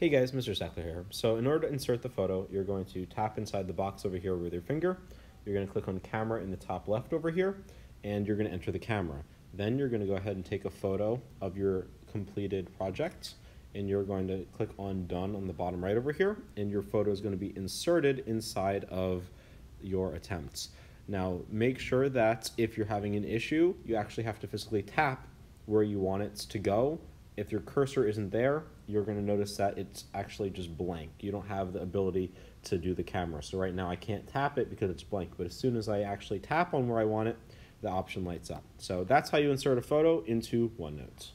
Hey guys, Mr. Steckler here. So in order to insert the photo, you're going to tap inside the box over here with your finger. You're going to click on camera in the top left over here, and you're going to enter the camera. Then you're going to go ahead and take a photo of your completed project, and you're going to click on done on the bottom right over here, and your photo is going to be inserted inside of your attempts. Now, make sure that if you're having an issue, you actually have to physically tap where you want it to go if your cursor isn't there, you're going to notice that it's actually just blank. You don't have the ability to do the camera. So right now I can't tap it because it's blank, but as soon as I actually tap on where I want it, the option lights up. So that's how you insert a photo into OneNote.